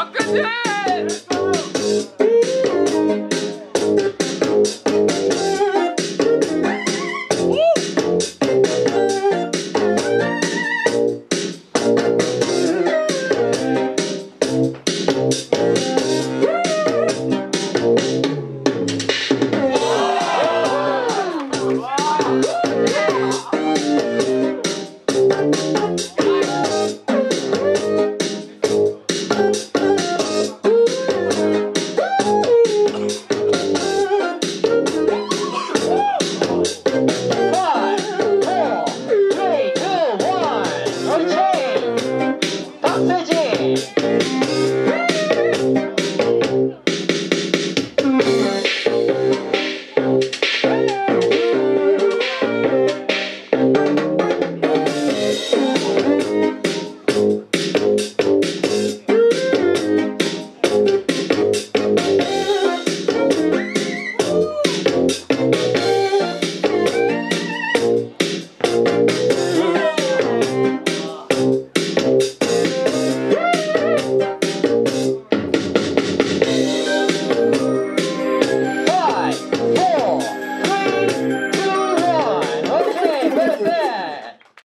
you. thank you